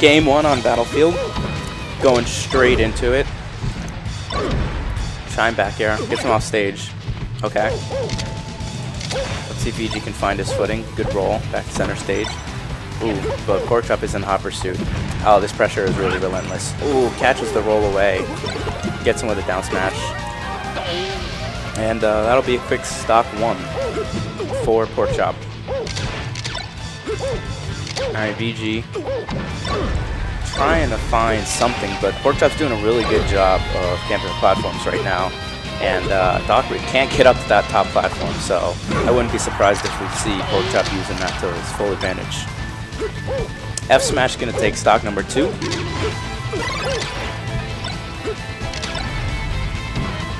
Game one on Battlefield. Going straight into it. Shine back air. Gets him off stage. Okay. Let's see if VG can find his footing. Good roll. Back to center stage. Ooh, but Porkchop is in hot pursuit. Oh, this pressure is really relentless. Ooh, catches the roll away. Gets him with a down smash. And uh, that'll be a quick stock one for Porkchop. Alright, VG. Trying to find something, but Porkchop's doing a really good job of camping the platforms right now. And uh, Dockery can't get up to that top platform, so I wouldn't be surprised if we see Porkchop using that to his full advantage. F Smash gonna take stock number two.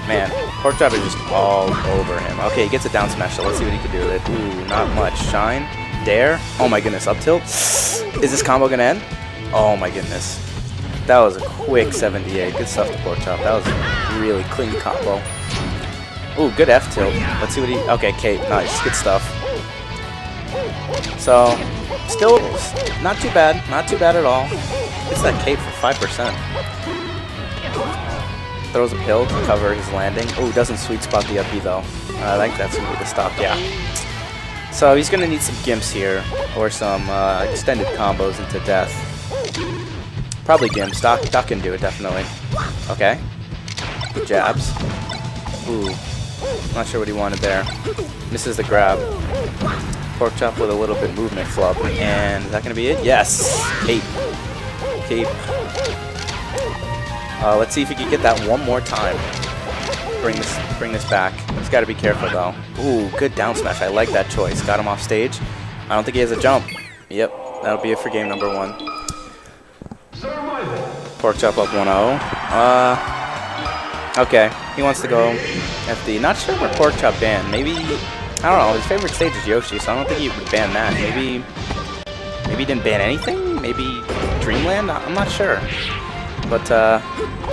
Man, Porkchop is just all over him. Okay, he gets a down smash, so let's see what he can do with it. Ooh, not much. Shine. Dair. Oh my goodness, up tilt. Is this combo gonna end? Oh my goodness. That was a quick 78. Good stuff to Porkchop. That was a really clean combo. Ooh, good F tilt. Let's see what he... Okay, cape. Nice. Good stuff. So, still not too bad. Not too bad at all. Gets that cape for 5%. Throws a pill to cover his landing. Ooh, doesn't sweet spot the up though. I think that's going to be the stop, yeah. So he's going to need some gimps here, or some uh, extended combos into death. Probably gimps. Doc, Doc can do it, definitely. Okay. Good jabs. Ooh. Not sure what he wanted there. Misses the grab. Porkchop with a little bit of movement flub. And is that going to be it? Yes! Cape. Cape. Uh, let's see if he can get that one more time. Bring this, bring this back. He's got to be careful though. Ooh, good down smash. I like that choice. Got him off stage. I don't think he has a jump. Yep, that'll be it for game number one. Porkchop up 1-0. Uh, okay, he wants to go FD. Not sure where Porkchop banned. Maybe, I don't know. His favorite stage is Yoshi, so I don't think he would ban that. Maybe, maybe he didn't ban anything. Maybe Dreamland. I'm not sure. But uh,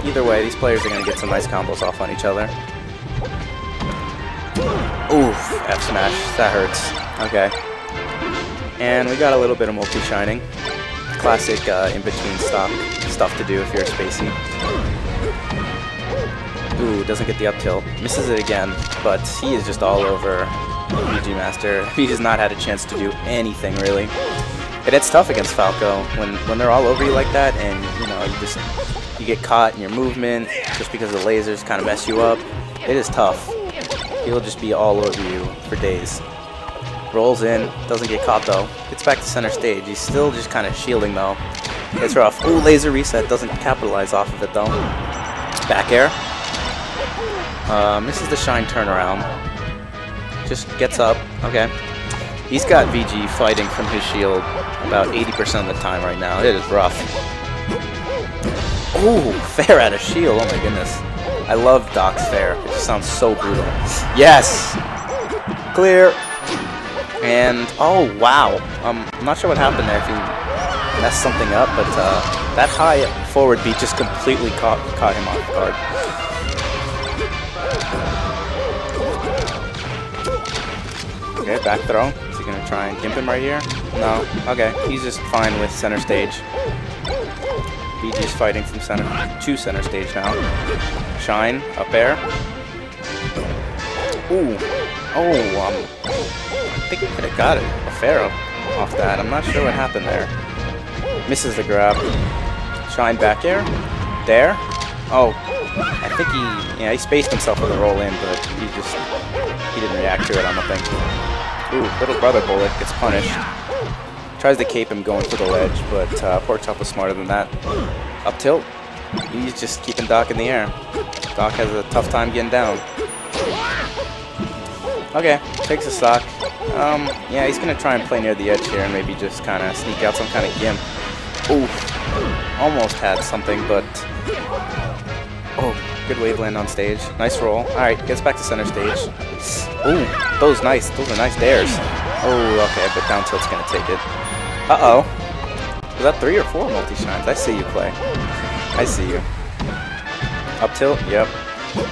either way, these players are going to get some nice combos off on each other. Oof, F smash. That hurts. Okay. And we got a little bit of multi-shining. Classic uh, in-between stop stuff to do if you're spacey. Ooh, doesn't get the up tilt. Misses it again, but he is just all over VG Master. He has not had a chance to do anything, really. And it's tough against Falco when when they're all over you like that, and you just you get caught in your movement just because the lasers kind of mess you up. It is tough. He'll just be all over you for days. Rolls in, doesn't get caught though. Gets back to center stage. He's still just kind of shielding though. It's rough. Ooh, laser reset doesn't capitalize off of it though. Back air. Uh, misses the shine turnaround. Just gets up. Okay. He's got VG fighting from his shield about 80% of the time right now. It is rough. Ooh, fair out of shield. Oh my goodness. I love Doc's fair. It just sounds so brutal. Yes! Clear. And, oh wow. Um, I'm not sure what happened there if he messed something up, but uh, that high forward beat just completely caught, caught him off guard. Okay, back throw. Is he going to try and gimp him right here? No. Okay, he's just fine with center stage. VG is fighting from center to center stage now. Shine, up air. Ooh. Oh, um, I think he could have got it. A Pharaoh off that. I'm not sure what happened there. Misses the grab. Shine back air. There. Oh, I think he, yeah, he spaced himself with a roll in, but he just, he didn't react to it, I don't think. Ooh, little brother bullet gets punished. Tries to cape him going for the ledge, but uh, Porkchop was smarter than that. Up tilt. He's just keeping Doc in the air. Doc has a tough time getting down. Okay, takes a stock. Um, yeah, he's gonna try and play near the edge here and maybe just kind of sneak out some kind of gimp. Ooh, almost had something, but oh, good wave land on stage. Nice roll. All right, gets back to center stage. Ooh, those nice. Those are nice dairs. Oh, okay, but down tilt's gonna take it. Uh oh. Was that three or four multi shines? I see you play. I see you. Up tilt. Yep.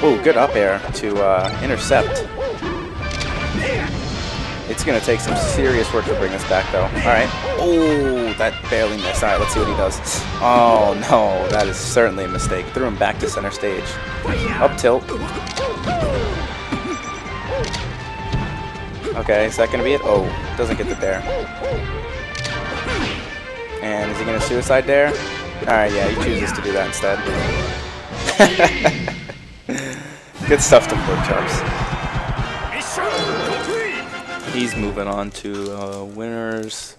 Oh, good up air to uh, intercept. It's going to take some serious work to bring us back, though. Alright. Oh, that barely missed. Alright, let's see what he does. Oh, no. That is certainly a mistake. Threw him back to center stage. Up tilt. Okay, is that going to be it? Oh, doesn't get the dair. And is he going to suicide dair? Alright, yeah, he chooses to do that instead. Good stuff to Pork Chops. He's moving on to uh, winners.